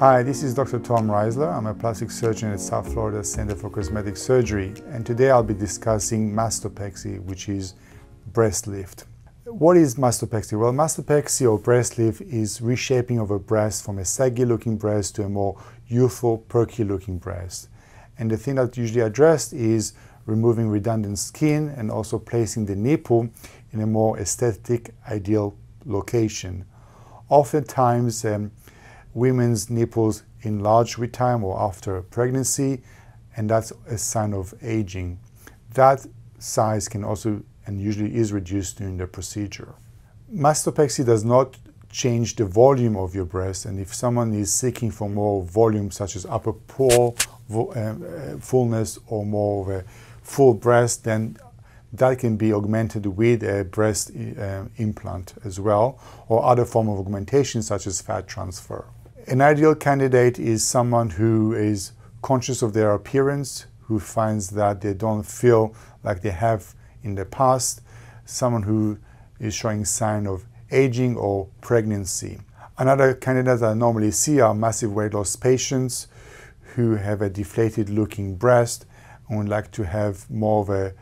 Hi, this is Dr. Tom Reisler. I'm a plastic surgeon at South Florida Center for Cosmetic Surgery, and today I'll be discussing mastopexy, which is breast lift. What is mastopexy? Well, mastopexy or breast lift is reshaping of a breast from a saggy looking breast to a more youthful, perky looking breast. And the thing that's usually addressed is removing redundant skin and also placing the nipple in a more aesthetic, ideal location. Oftentimes, um, women's nipples enlarge with time or after pregnancy, and that's a sign of aging. That size can also and usually is reduced during the procedure. Mastopexy does not change the volume of your breast, and if someone is seeking for more volume, such as upper pole uh, uh, fullness or more of a full breast, then that can be augmented with a breast uh, implant as well, or other form of augmentation such as fat transfer. An ideal candidate is someone who is conscious of their appearance, who finds that they don't feel like they have in the past, someone who is showing sign of aging or pregnancy. Another candidate I normally see are massive weight loss patients who have a deflated looking breast and would like to have more of a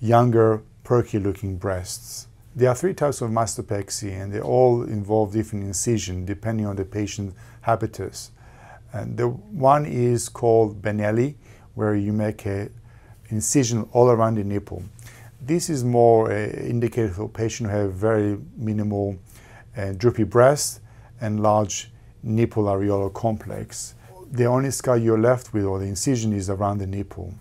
younger, perky looking breasts. There are three types of mastopexy and they all involve different incision depending on the patient habitus. And the one is called Benelli, where you make an incision all around the nipple. This is more uh, indicated for patients who have very minimal uh, droopy breast and large nipple areolar complex. The only scar you're left with or the incision is around the nipple.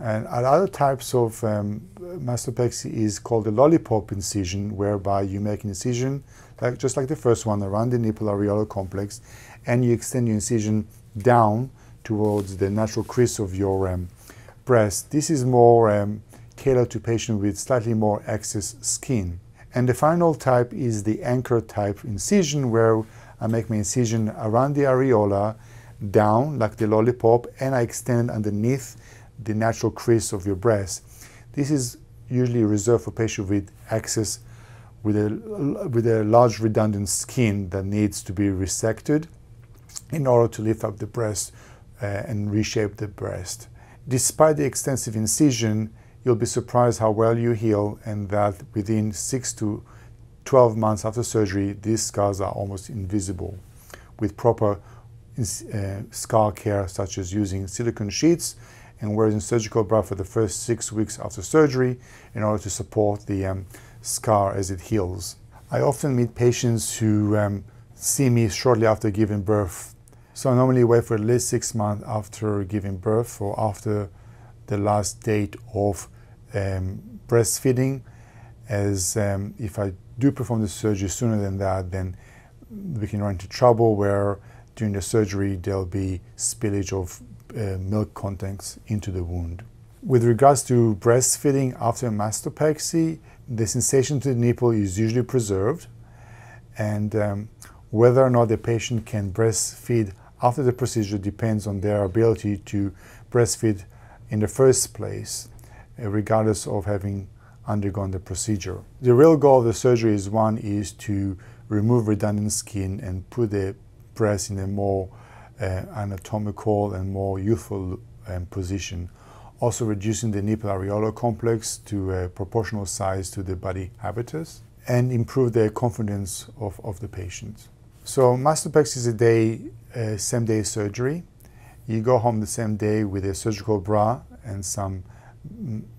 And other types of um, mastopexy is called the lollipop incision, whereby you make an incision, like, just like the first one, around the nipple areolar complex, and you extend your incision down towards the natural crease of your um, breast. This is more um, to patients with slightly more excess skin. And the final type is the anchor type incision where I make my incision around the areola, down like the lollipop, and I extend underneath the natural crease of your breast. This is usually reserved for patients with excess, with a, with a large redundant skin that needs to be resected in order to lift up the breast uh, and reshape the breast. Despite the extensive incision, you'll be surprised how well you heal and that within 6 to 12 months after surgery, these scars are almost invisible with proper uh, scar care such as using silicone sheets and wearing surgical bra for the first six weeks after surgery in order to support the um, scar as it heals. I often meet patients who um, see me shortly after giving birth. So I normally wait for at least six months after giving birth or after the last date of um, breastfeeding as um, if I do perform the surgery sooner than that, then we can run into trouble where during the surgery there'll be spillage of uh, milk contents into the wound. With regards to breastfeeding after mastopexy, the sensation to the nipple is usually preserved, and um, whether or not the patient can breastfeed after the procedure depends on their ability to breastfeed in the first place. Uh, regardless of having undergone the procedure. The real goal of the surgery is one is to remove redundant skin and put the breast in a more uh, anatomical and more youthful um, position. Also reducing the nipple areolar complex to a proportional size to the body habitus and improve the confidence of, of the patient. So mastopexy is a day, uh, same day surgery. You go home the same day with a surgical bra and some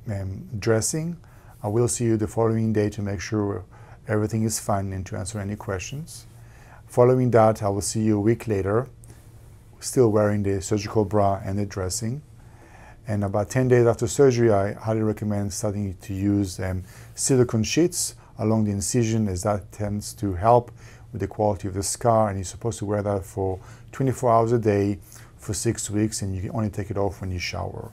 um, dressing. I will see you the following day to make sure everything is fine and to answer any questions. Following that, I will see you a week later, still wearing the surgical bra and the dressing. And about 10 days after surgery, I highly recommend starting to use um, silicone sheets along the incision as that tends to help with the quality of the scar. And you're supposed to wear that for 24 hours a day for six weeks and you can only take it off when you shower.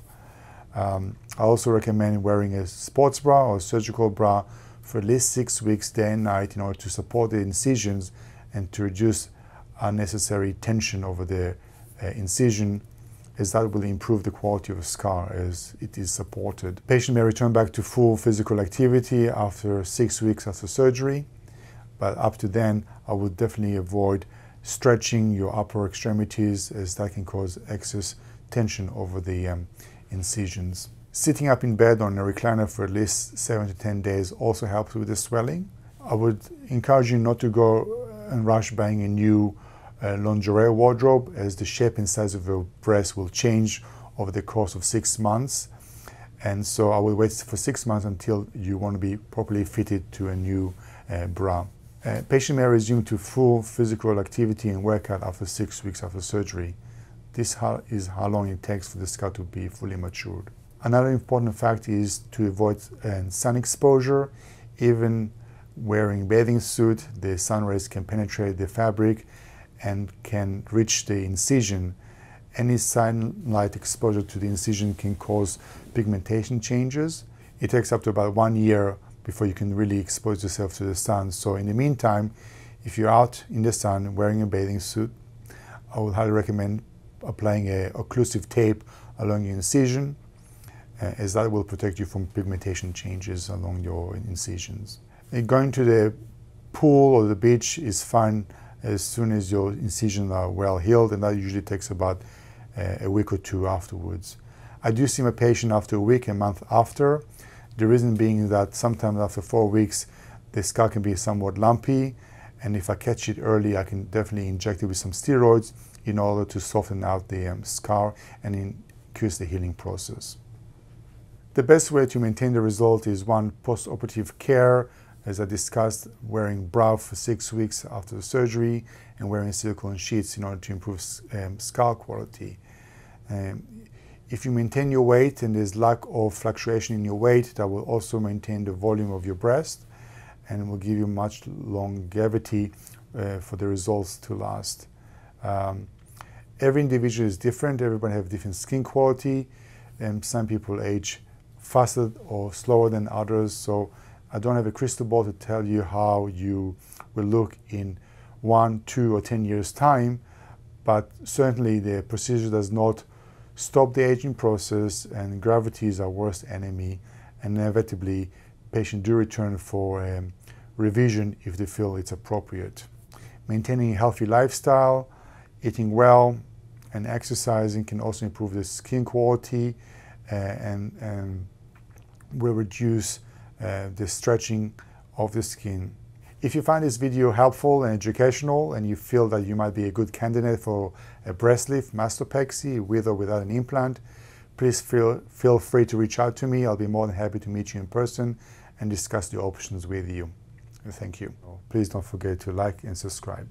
Um, I also recommend wearing a sports bra or surgical bra for at least six weeks, day and night, in order to support the incisions and to reduce unnecessary tension over the uh, incision, as that will improve the quality of the scar as it is supported. Patient may return back to full physical activity after six weeks after surgery, but up to then, I would definitely avoid stretching your upper extremities as that can cause excess tension over the um, incisions. Sitting up in bed on a recliner for at least 7 to 10 days also helps with the swelling. I would encourage you not to go and rush buying a new uh, lingerie wardrobe as the shape and size of your breast will change over the course of six months. And so I will wait for six months until you want to be properly fitted to a new uh, bra. Uh, patient may resume to full physical activity and workout after six weeks after surgery. This is how long it takes for the scar to be fully matured. Another important fact is to avoid uh, sun exposure. Even wearing bathing suit, the sun rays can penetrate the fabric and can reach the incision. Any sunlight exposure to the incision can cause pigmentation changes. It takes up to about one year before you can really expose yourself to the sun. So in the meantime, if you're out in the sun wearing a bathing suit, I would highly recommend applying a occlusive tape along your incision uh, as that will protect you from pigmentation changes along your incisions. And going to the pool or the beach is fine as soon as your incisions are well healed, and that usually takes about uh, a week or two afterwards. I do see my patient after a week, a month after. The reason being that sometimes after four weeks, the scar can be somewhat lumpy, and if I catch it early, I can definitely inject it with some steroids in order to soften out the um, scar and increase the healing process. The best way to maintain the result is one post-operative care as I discussed, wearing bra for six weeks after the surgery and wearing silicone sheets in order to improve um, scar quality. Um, if you maintain your weight and there's lack of fluctuation in your weight, that will also maintain the volume of your breast and will give you much longevity uh, for the results to last. Um, every individual is different, everybody have different skin quality, and some people age faster or slower than others. So I don't have a crystal ball to tell you how you will look in one, two, or 10 years' time, but certainly the procedure does not stop the aging process, and gravity is our worst enemy, and inevitably, patients do return for um, revision if they feel it's appropriate. Maintaining a healthy lifestyle, eating well, and exercising can also improve the skin quality uh, and, and will reduce uh, the stretching of the skin. If you find this video helpful and educational and you feel that you might be a good candidate for a breast lift mastopexy with or without an implant, please feel, feel free to reach out to me. I'll be more than happy to meet you in person and discuss the options with you. Thank you. Please don't forget to like and subscribe.